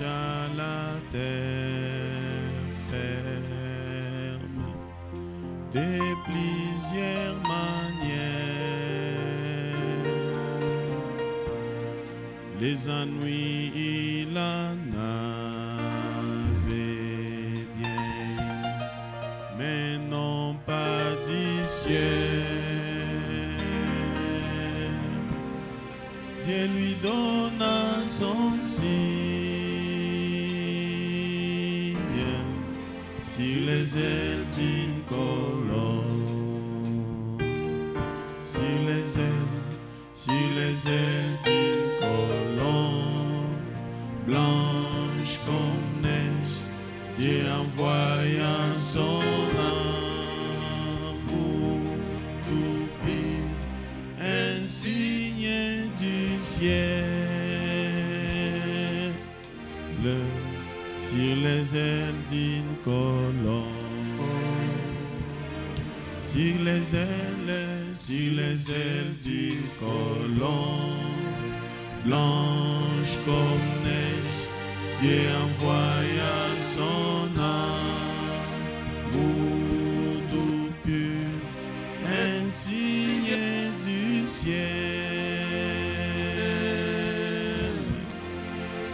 Chercha la terre ferme de plusieurs manières. Les ennuis, il en avait ailes d'une. Sur les ailes, sur les ailes d'une blanche comme neige, Dieu son pire, un signe du ciel sur les ailes d'une colombe. Sur les ailes, sur les ailes d'une colombe, blanche comme neige, Dieu envoya son amour doux pur, un signe du ciel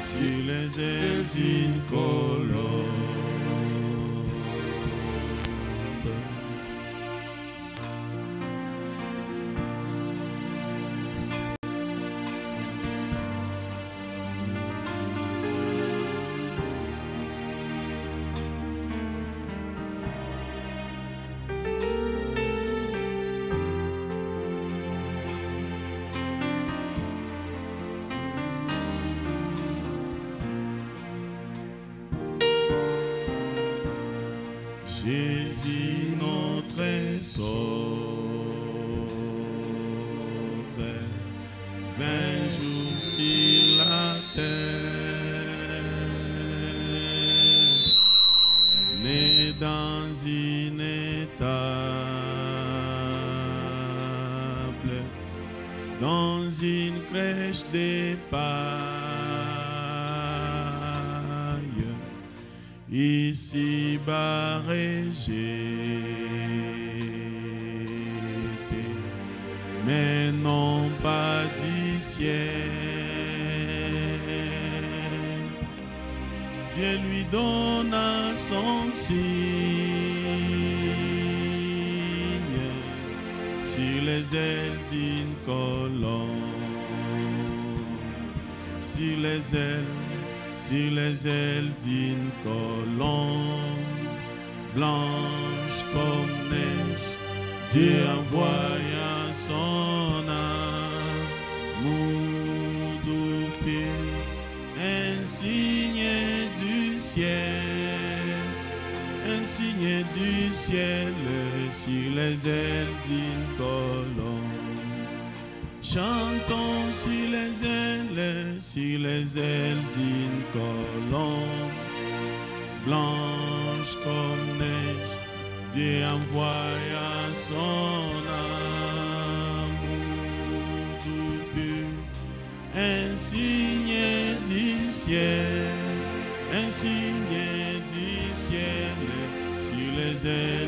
sur les ailes d'une colombe. Dans une crèche d'épaille. Ici barré j'étais, mais non pas du ciel. Dieu lui donna son signe sur les ailes colombe, sur les ailes sur les ailes d'une colombe blanche comme neige, Dieu envoya son amour doux pur, un signe du ciel, un signe du ciel. Sur les ailes d'une colombe. Chantons sur les ailes, sur les ailes d'une colombe, blanche comme neige, Dieu envoya son amour. Tout pur, un signe du ciel, un signe du ciel, sur les ailes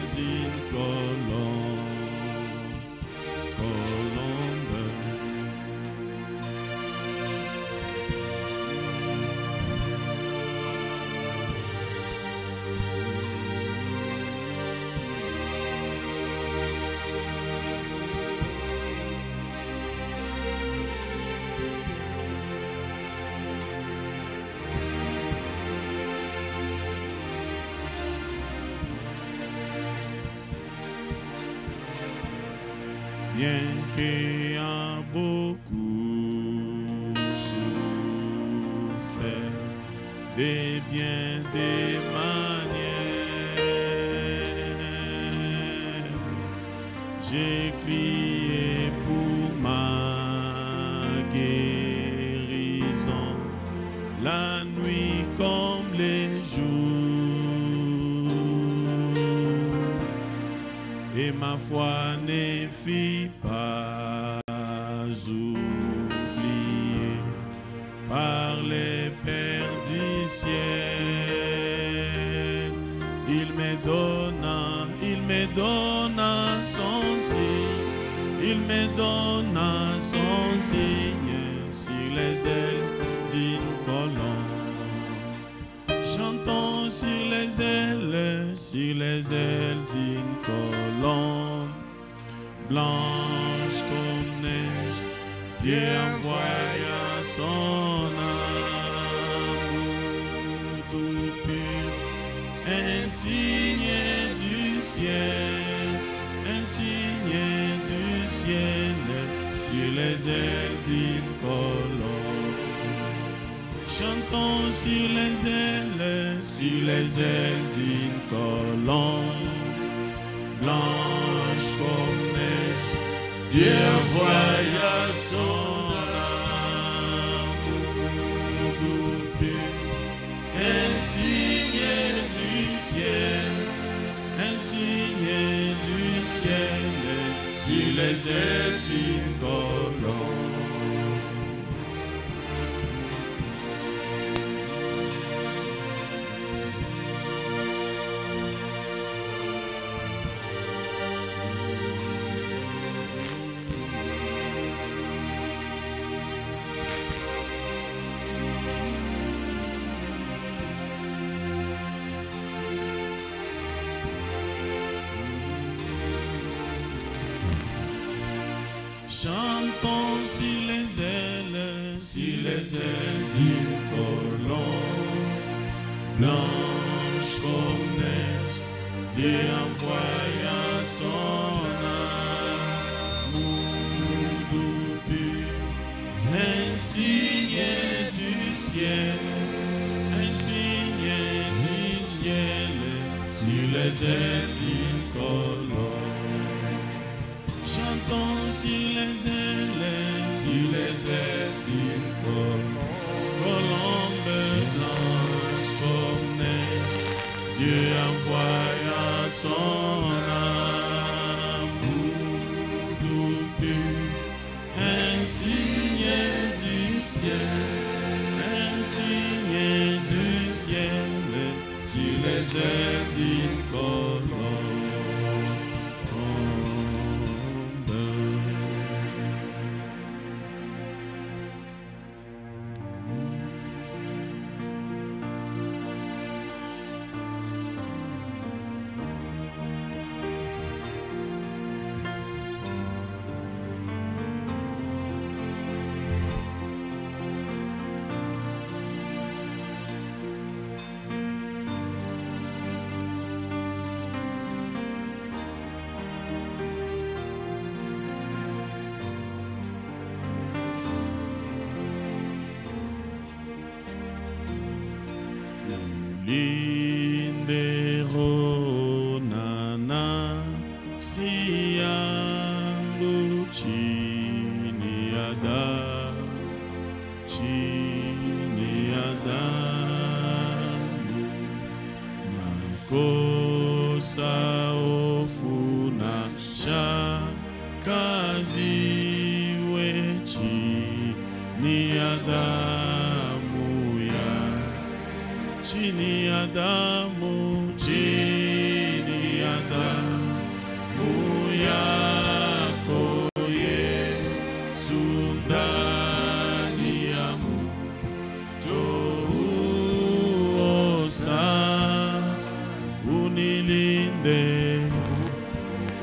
bien qu'il a beaucoup souffert, des biens, des manières. J'ai crié pour ma guérison, la nuit comme ma foi ne fit pas Sur les ailes, sur les ailes d'une colombe. Blanche comme neige, Dieu envoya son amour. Un signe du ciel, un signe du ciel, sur les ailes Chantons sur les ailes, sur les ailes d'une colombe, blanche comme neige, Dieu envoya un signe du ciel, sur les ailes kosa ufunasha kazi wechi ni ya ya chini adamu. Unilinde,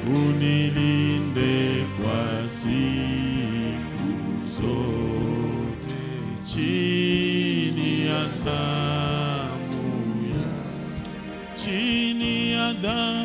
unilinde kwa siku zote, chini ya damu ya chini ya damu,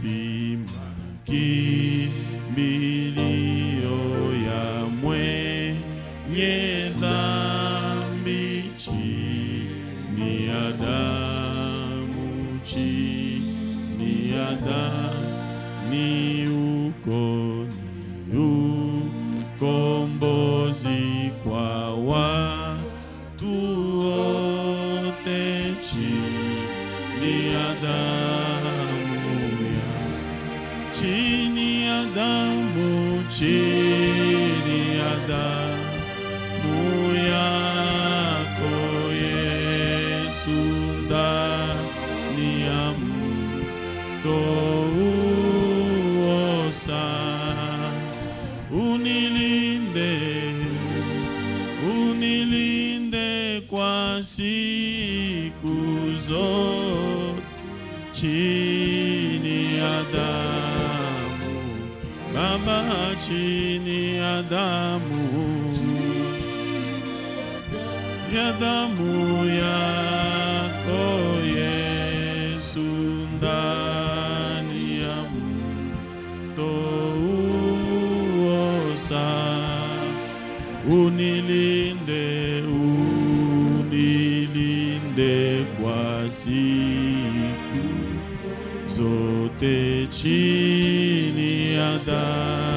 rumbo. kwa siku zote chini ya damu Baba, chini ya damu. Ya damu. Zote chini ya dhambi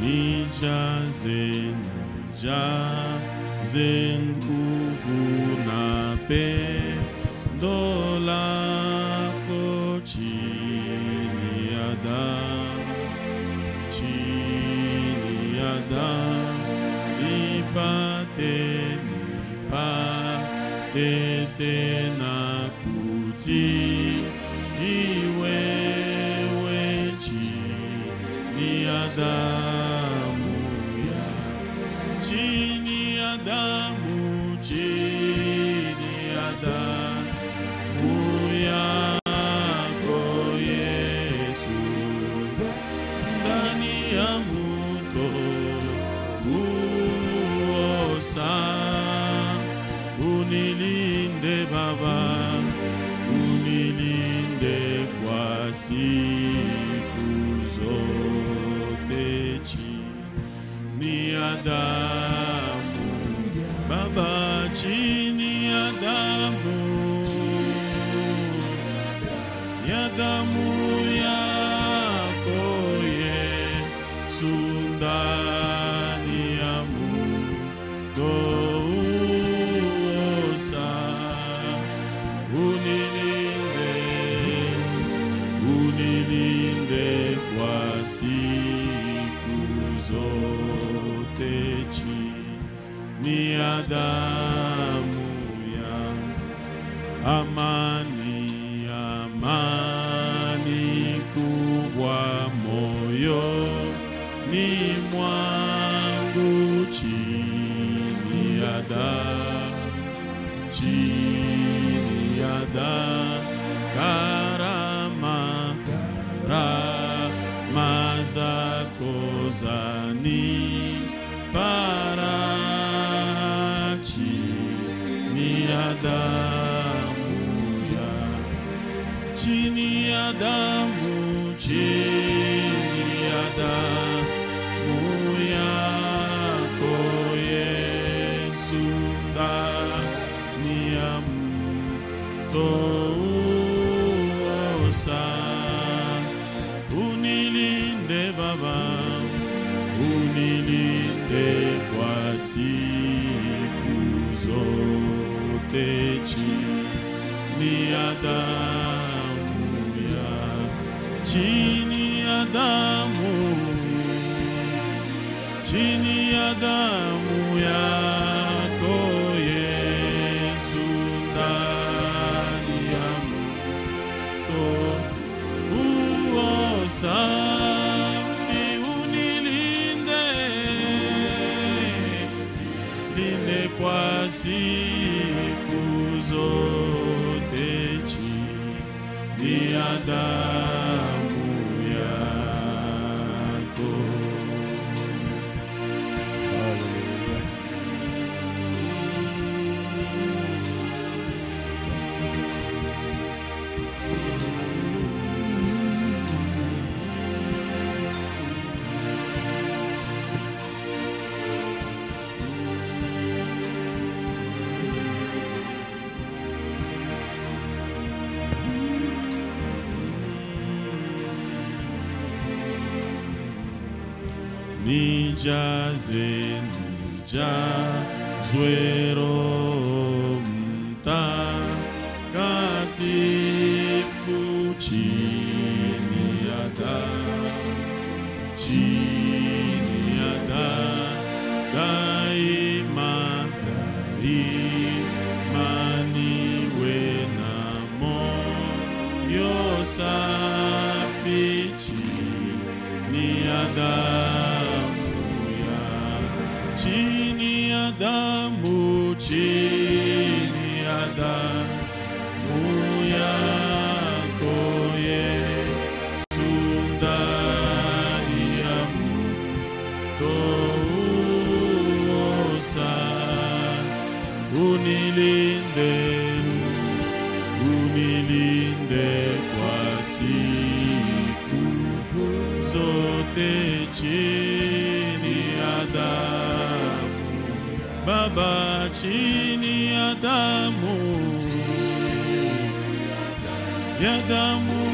nijaze nijaze nguvu na pe. done. ni adamu ya ama. Tiniadamu, ya, Tiniadamu, Jesus. damu ya chini ya damu chini ya damu ya nija zenija zwero mtakatifu chini amo, te me. e andamos.